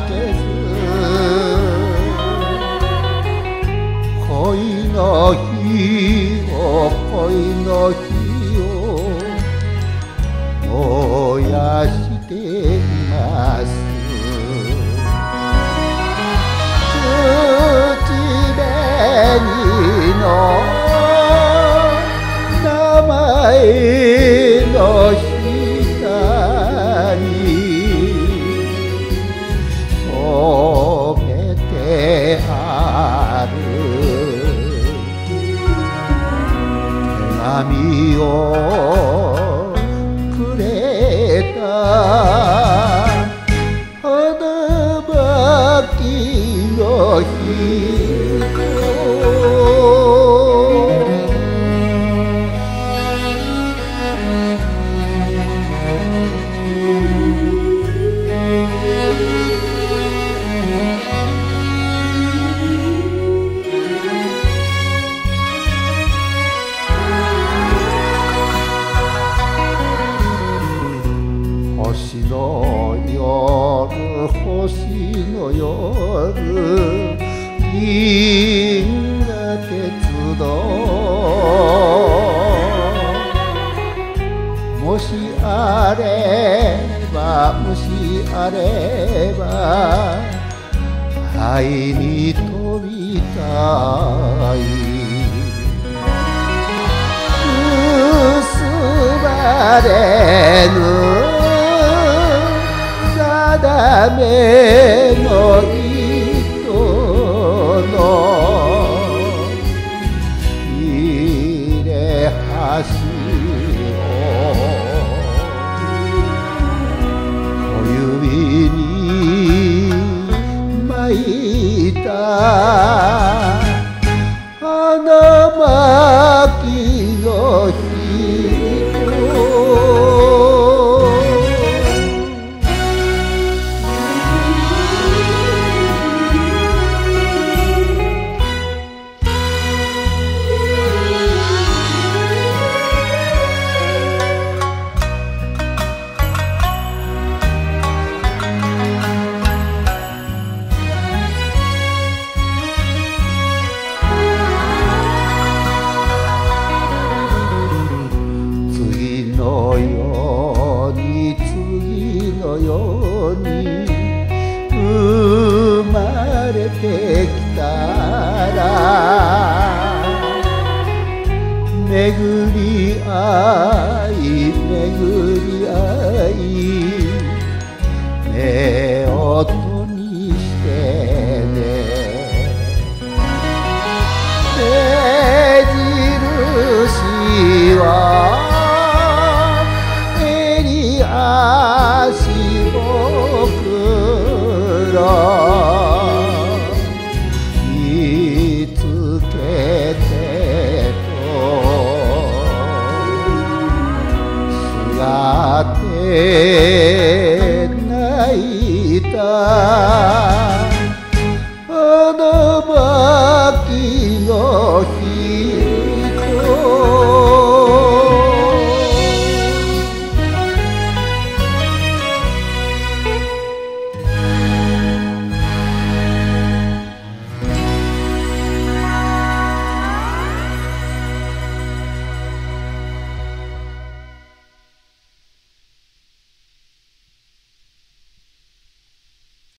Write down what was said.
けず恋の日を恋の日を燃やしています。口紅の名前の夜銀河鉄道もしあればもしあれば愛に飛びたい。結ばれぬ定めののように生まれてきたら巡り合い巡り合い目をとにさて泣いた。